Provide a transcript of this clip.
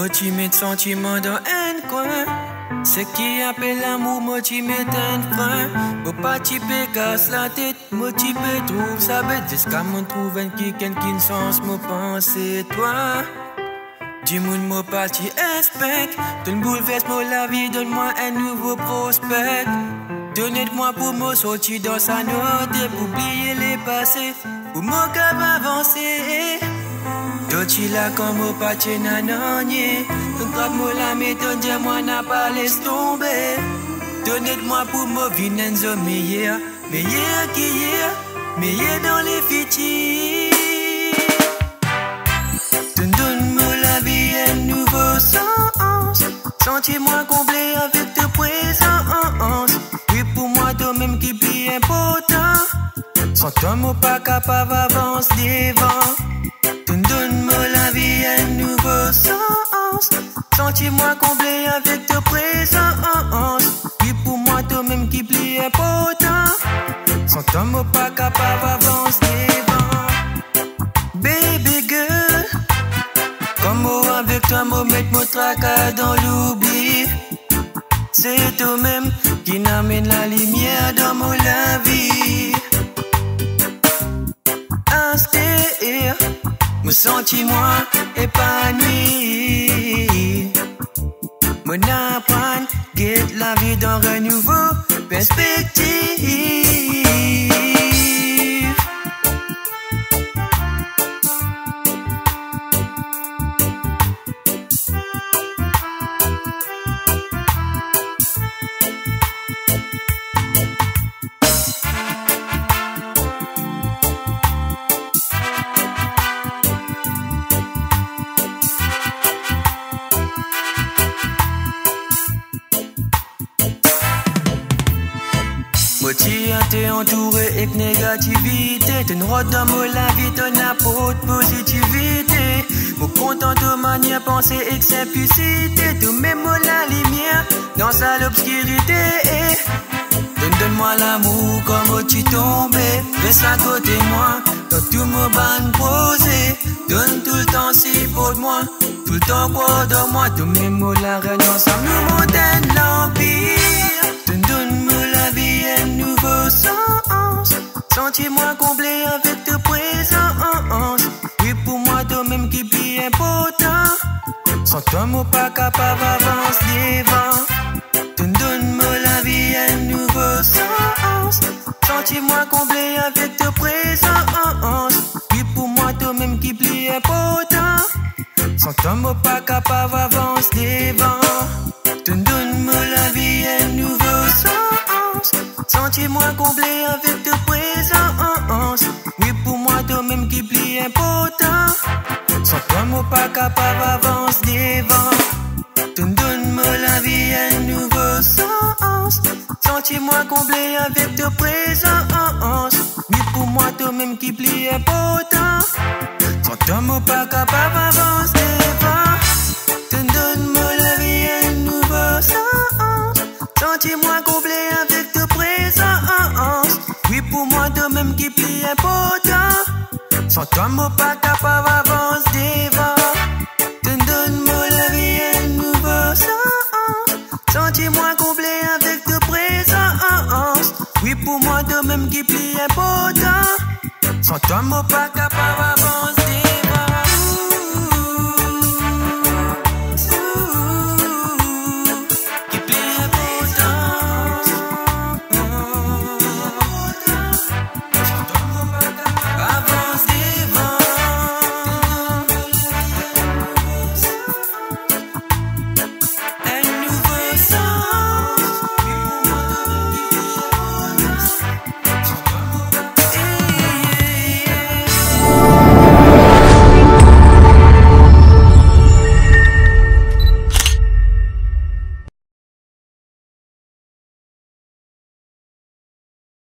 Mets de sentiments dans un coin. Ce qui appelle l'amour, moi tu mets un frein. Pour pas tu casse la tête, moi tu trouve ça bête. Jusqu'à mon trouve un qui ne sens moi penser toi du monde moi pas tu expect Donne bouleverse moi la vie, donne-moi un nouveau prospect. Donnez-moi pour me sortir dans sa note pour oublier les passés. Pour moi avancer Dochi la comme pas nananye quand moi la méthode moi n'a pas laisse tomber Donnez-moi pour moi vinenzo meilleur Meilleur qui hier Meilleur dans les fitis Donne-moi la vie un nouveau sens. Sentez-moi comblé avec ta présence Oui pour moi toi-même qui est important Sans toi moi pas capable d'avancer devant sens. Sentez-moi comblé avec ta présence. Oui, pour moi, toi-même qui plie important. Sans toi, moi pas capable d'avancer. Baby girl, comment avec toi, moi mettre mon tracas dans l'oubli. C'est toi-même qui n'amène la lumière dans mon la vie. Inspire. Me senti moi épanoui. Mon apprendre, get la vie dans un nouveau perspective. T'es entouré avec négativité. T'es route dans mon la vie, ton apôtre positivité. Mon content de manière penser avec simplicité. Tout même la lumière dans sa l'obscurité Donne-moi l'amour comme tu tombé Reste à côté moi dans tout mon ban posé Donne tout le temps si pour moi Tout le temps quoi dans moi. Tout même la reine ensemble nous montagne Sentez-moi comblé avec ta présence. Oui, pour moi, toi-même qui est important. Sans toi, moi pas capable d'avancer devant. Donne-moi la vie un nouveau sens. Sentez-moi comblé avec ta présence. Oui, pour moi, toi-même qui est important. Sans toi, moi pas capable d'avancer devant. Toi-même qui plie important. Sans toi, moi pas capable d'avancer devant. Donne-moi la vie un nouveau sens. Sentez-moi comblé avec ta présence. Oui, pour moi, toi-même qui plie important. Sans toi, moi pas capable d'avancer devant. Donne-moi la vie un nouveau sens. Sentez-moi comblé avec ta présence. Oui, pour moi, de même qui plie important. Sans toi, moi pas capable d'avancer devant. Donne-moi la vie un nouveau sens. Sentez-moi comblé avec ta présence. Oui, pour moi, de même qui plie important. Sans toi, moi pas capable d'avancer